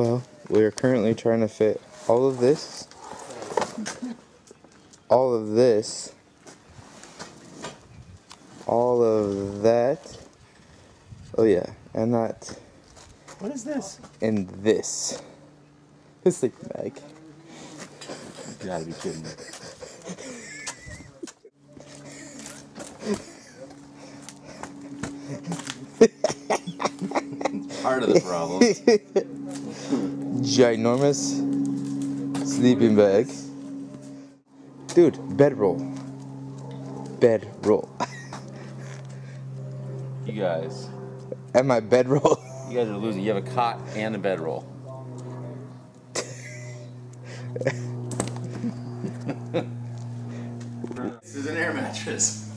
Well, we're currently trying to fit all of this, all of this, all of that. Oh yeah, and that, What is this? and this. This sleeping bag. You gotta be kidding me. Part of the problem. Ginormous sleeping bag. Dude, bedroll. Bedroll. You guys. and my bedroll. You guys are losing. You have a cot and a bedroll. this is an air mattress.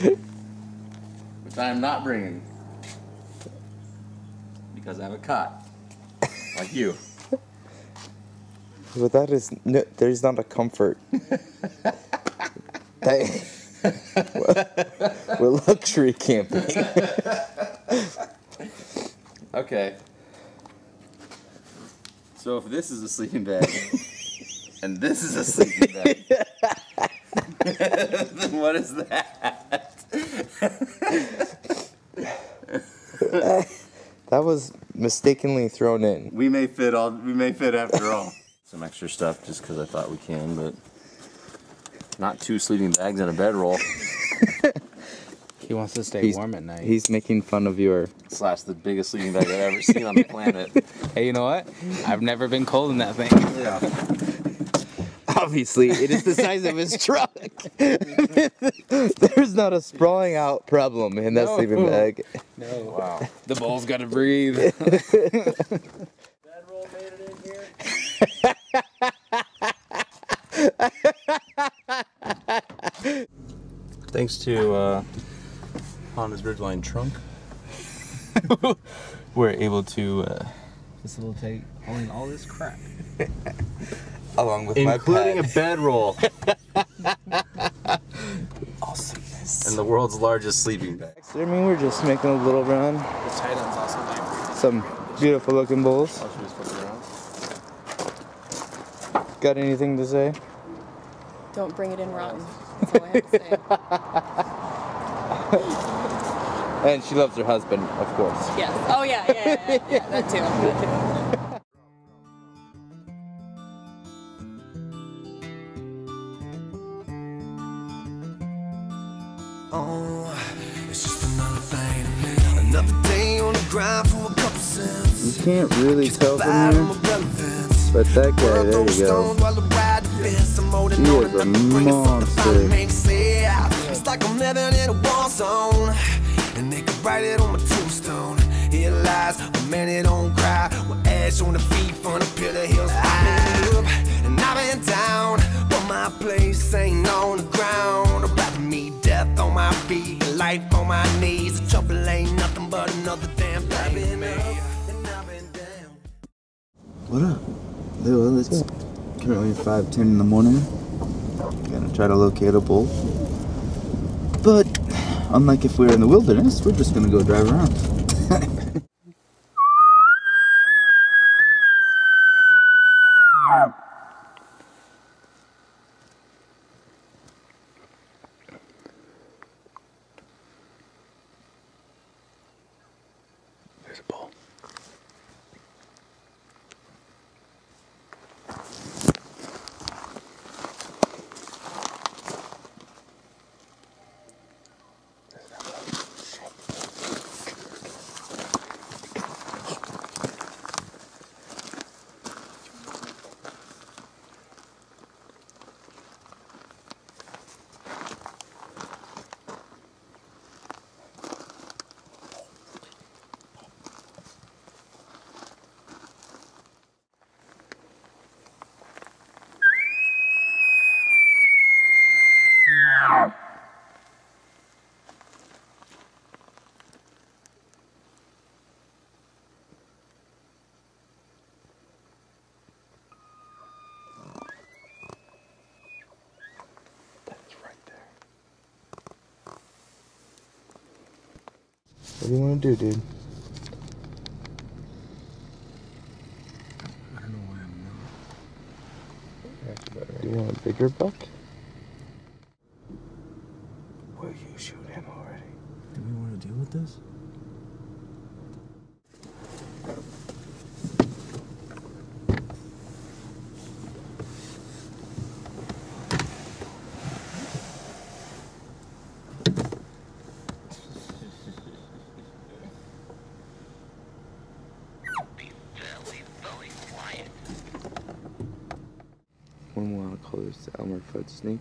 Which I am not bringing. Because I have a cot. Like you. But that is no, there's not a comfort. That- we're luxury camping. Okay. So if this is a sleeping bag and this is a sleeping bag, then what is that? That was mistakenly thrown in. We may fit all. We may fit after all. Some extra stuff just because I thought we can, but not two sleeping bags and a bedroll. He wants to stay He's- warm at night. He's making fun of your. Slash the biggest sleeping bag I've ever seen on the planet. hey, you know what? I've never been cold in that thing. Yeah. Obviously, it is the size of his truck. There's not a sprawling out problem in that No. sleeping bag. No. Wow. The ball's got to breathe. Thanks to uh, Honda's Ridgeline trunk, we're able to, uh, Facilitate hauling all this crap. Along with including my a bedroll I'll see this. And the world's largest sleeping bag. I mean, we're just making a little run. The Titan's also vibrating. Some beautiful looking bulls. Should we flip it around? Got anything to say? Don't bring it in rotten. That's all I have to say. And she loves her husband, of course. yes. Oh yeah, yeah, yeah, yeah, yeah. That too. That too. Oh, it's just another thing. Another day on the grind for a couple cents. You can't really tell from here, but that guy, there you go. I ride the fence. I'm He is a enough to bring it from the monster. bottom, make it slip. It's like I'm living in a war zone. And they could write it on my tombstone. Here lies a man that don't cry. With ash on the feet from the pillar hills. I've been up and I've been down. But my place ain't life on my knees. The trouble ain't nothing but another damn thing. I've been up and I've been down. What up? Well, it's currently 5.10 in the morning. Gonna try to locate a bull. But, unlike if we were in the wilderness, we're just gonna go drive around. What do you want to do, dude? I don't know why I'm not. Do you want a bigger buck? Will you shoot him already? Do we want to deal with this? One more I'll call this Elmer Fudd snake.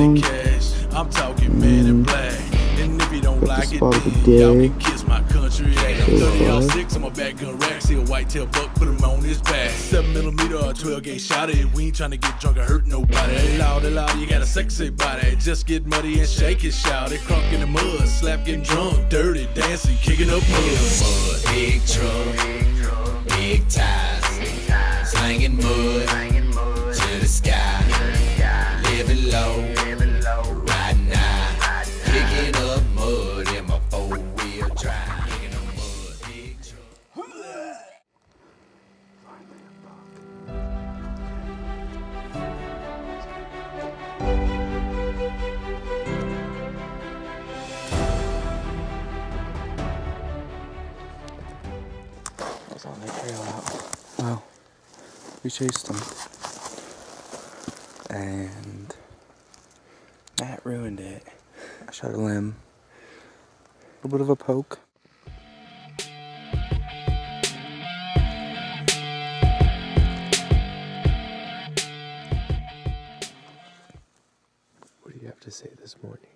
Cranking Johnny Cash, I'm talking Men in Black. And if you don't like it, spot of the then y'all day. can kiss my country ass. 30 all six on my back gun rack. See a whitetail buck, put him on his back. 7 millimeter or 12 gauge shot it. We ain't trying to get drunk or hurt nobody. Hey, loud, loud, you got a sexy body. Just get muddy and shake it, shout it. Crunk in the mud, slap getting drunk, dirty, dancing, kicking up mud. Big truck, big ties, slanging mud to the sky. Chased them. And Matt ruined it. I shot a limb. A little bit of a poke. What do you have to say this morning?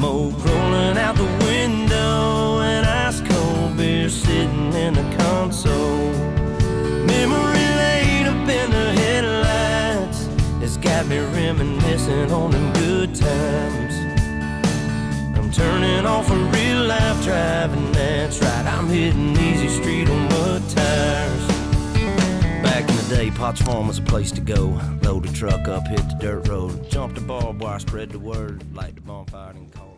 Smoke rolling out the window, and ice cold beer sitting in the console. Memory laid up in the headlights, it's got me reminiscing on them good times. I'm turning off a real life driving, that's right. I'm hitting easy street on mud tires. Back in the day, Potts Farm was a place to go. Load a truck up, hit the dirt road, jump the barbed wire, spread the word, light the bonfire and call.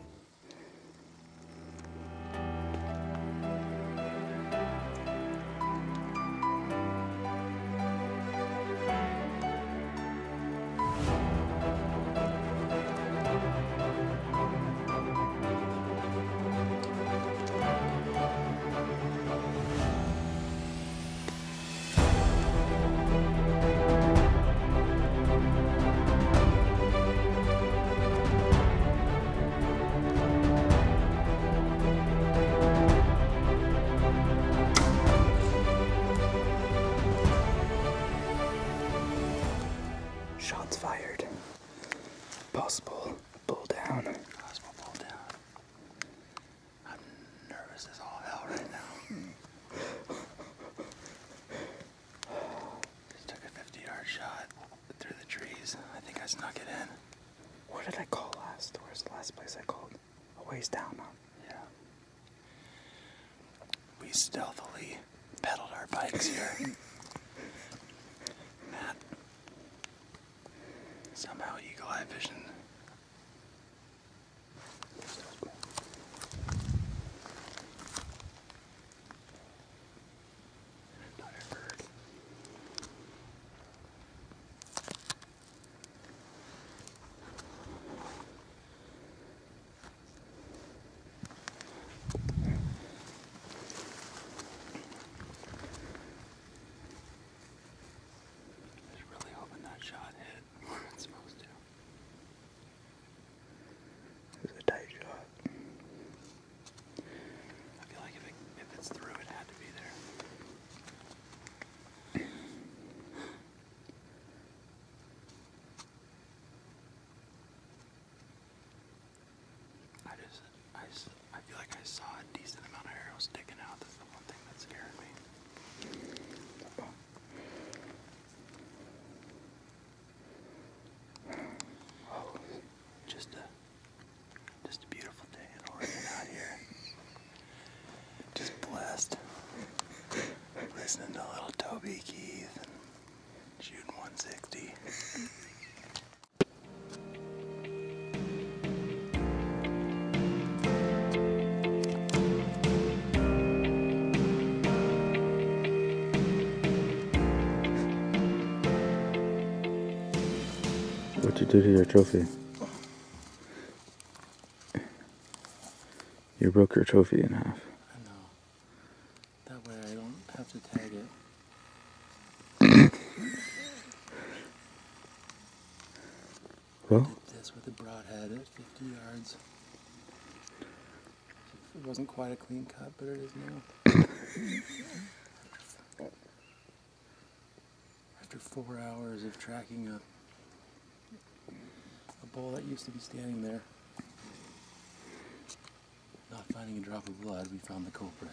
What'd you do to your trophy? You broke your trophy in half. I know. That way I don't have to tag it. Well, Did this with a broadhead at 50 yards. It wasn't quite a clean cut, but it is now. After four hours of tracking a bull that used to be standing there, not finding a drop of blood, we found the culprit.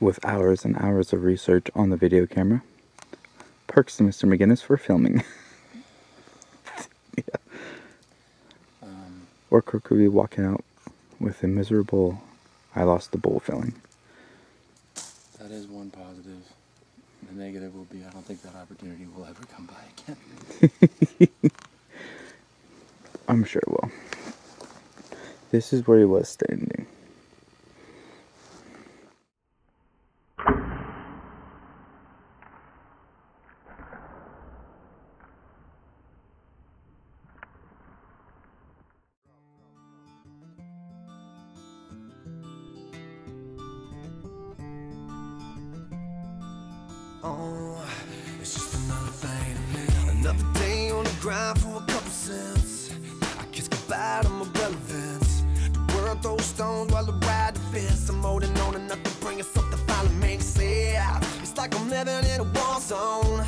with hours and hours of research on the video camera. Perks to Mr. McGinnis for filming. yeah. Um, Or Kirk could be walking out with a miserable, I lost the bowl feeling. that is one positive. The negative will be I don't think that opportunity will ever come by again. I'm sure it will. This is where he was standing. Oh, it's just another thing. Another day on the around while I ride the fence. I'm holding on enough to nothing, bringing something finally makes sense. It's like I'm living in a war zone,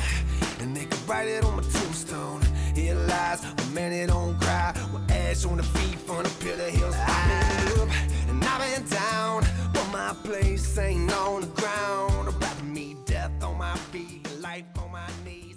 and they could write it on my tombstone. Here lies a man that don't cry, with ash on the feet from the pit of hills. I've been up and I've been down, but my place ain't on the ground. About me, death on my feet, life on my knees.